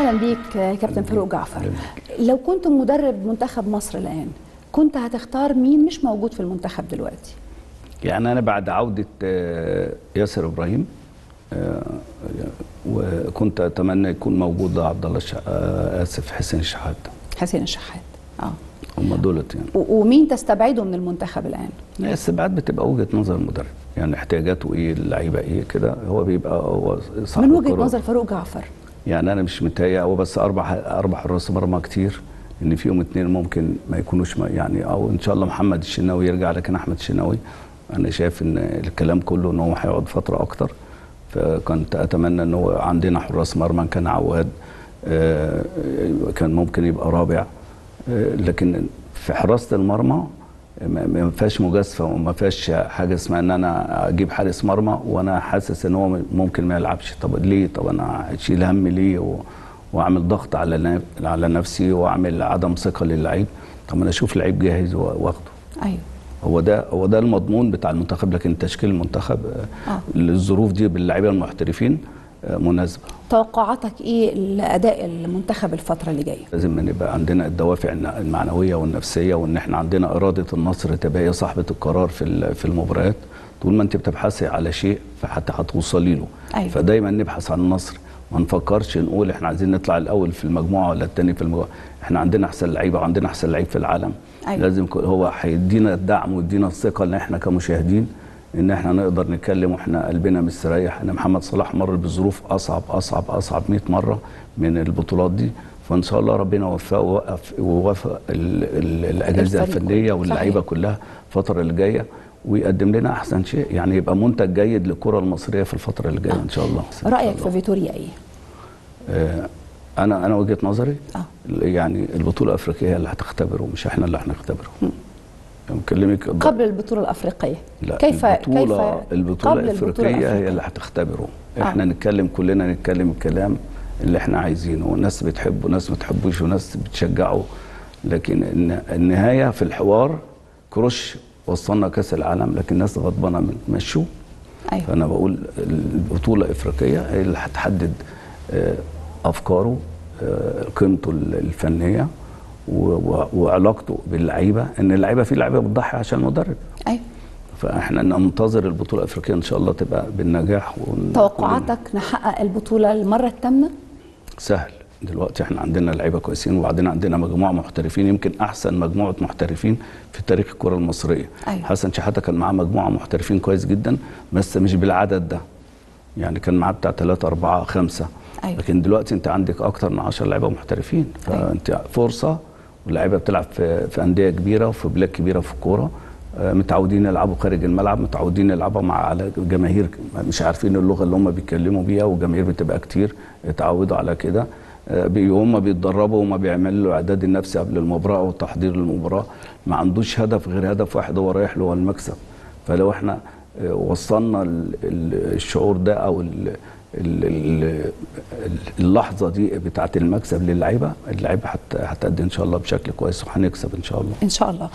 أهلا بيك كابتن فاروق جعفر. لو كنت مدرب منتخب مصر الآن كنت هتختار مين مش موجود في المنتخب دلوقتي؟ يعني أنا بعد عودة آه، ياسر إبراهيم آه، وكنت أتمنى يكون موجود عبد الله الش- آه، آسف حسين الشحات حسين الشحات. آه. هم دولت يعني. و- ومين تستبعده من المنتخب الآن؟ السبعات بتبقى وجهة نظر المدرب. يعني احتياجاته إيه اللعيبة إيه كده هو بيبقى هو صاحب من وجهة. نظر فاروق جعفر. يعني أنا مش متهيأ هو بس أربع أربع حراس مرمى كتير ان فيهم اتنين ممكن ما يكونوش ما يعني أو إن شاء الله محمد الشناوي يرجع لكن أحمد الشناوي. أنا شايف إن الكلام كله إن هو هيقعد فترة أكتر. فكنت أتمنى إن هو عندنا حراس مرمى كان عواد آه، كان ممكن يبقى رابع آه، لكن في حراسة المرمى ما فيهاش مجازفة وما فيهاش حاجة اسمها إن أنا أجيب حارس مرمى وأنا حاسس إن هو ممكن ما يلعبش. طب ليه؟ طب أنا اشيل هم ليه؟ و... وأعمل ضغط على على نفسي وأعمل عدم ثقة للعيب. طب ما أنا أشوف لعيب جاهز وأخده. أيوه. هو ده هو ده المضمون بتاع المنتخب لكن تشكيل المنتخب آه. آه. للظروف دي باللعيبه المحترفين. مناسبة. توقعاتك إيه لأداء المنتخب الفترة اللي جاية؟ لازم نبقى عندنا الدوافع المعنوية والنفسية وإن إحنا عندنا إرادة النصر تبقى هي صاحبة القرار في في المباريات. طول ما أنت بتبحثي على شيء فحتى هتوصلي له. أيوة. فدايما نبحث عن النصر. ما نفكرش نقول إحنا عايزين نطلع الأول في المجموعة ولا الثاني في المجموعة. إحنا عندنا أحسن لعيبة وعندنا أحسن لعيب في العالم. أيوة. لازم هو هيدينا الدعم ويدينا الثقة إن إحنا كمشاهدين إن إحنا نقدر نتكلم وإحنا قلبنا مستريح إن محمد صلاح مر بظروف أصعب أصعب أصعب 100 مرة من البطولات دي فإن شاء الله ربنا يوفقه ووقف ووفق ال- ال- الأجهزة الفنية. واللعيبة. كلها الفترة اللي جاية ويقدم لنا أحسن شيء يعني يبقى منتج جيد للكرة المصرية في الفترة اللي جاية إن شاء الله شاء رأيك. في فيتوريا إيه آه، أنا أنا وجهة نظري آه. يعني البطولة الافريقيه هي اللي هتختبره مش إحنا اللي هنختبره بكلمك قبل البطولة الأفريقية. لا كيف البطولة كيف البطولة قبل الأفريقية هي الأفريقية؟ اللي هتختبره آه. إحنا نتكلم كلنا نتكلم الكلام اللي إحنا عايزينه. وناس بتحبه وناس ما بتحبوش وناس بتشجعه. لكن الن- النهاية في الحوار كروش وصلنا كأس العالم لكن الناس غضبانة من مشوه أيوه. فأنا بقول البطولة الأفريقية هي اللي هتحدد آه، أفكاره آه، قيمته و- وعلاقته باللعيبة إن اللعيبة في لعيبة بتضحي عشان المدرب. أيوه. فإحنا ننتظر البطولة الأفريقية إن شاء الله تبقى بالنجاح ون- توقعاتك نحقق البطولة المرة الثامنه سهل. دلوقتي إحنا عندنا لعيبة كويسين وبعدين عندنا مجموعة محترفين يمكن أحسن مجموعة محترفين في تاريخ الكرة المصرية. أيوة. حسن شحاتة كان معاه مجموعة محترفين كويس جدا بس مش بالعدد ده. يعني كان معاه بتاع 3 4 5 أيوة. لكن دلوقتي أنت عندك أكتر من 10 لعيبة محترفين. فأنت فرصة واللعيبه بتلعب في في أندية كبيرة وفي بلاد كبيرة في الكورة. آه، متعودين يلعبوا خارج الملعب متعودين يلعبوا مع على جماهير مش عارفين اللغة اللي هم بيتكلموا بيها والجماهير بتبقى كتير اتعودوا على كده. آه، هم بيتدربوا وما بيعملوا له اعداد النفسي قبل المباراة وتحضير للمباراه ما عندوش هدف غير هدف واحد هو رايح له هو المكسب. فلو إحنا آه، وصلنا ال- ال- الشعور ده أو اللحظة دي بتاعه المكسب للعيبة اللعيبة هت- هتأدي إن شاء الله بشكل كويس وهنكسب إن شاء الله. إن شاء الله.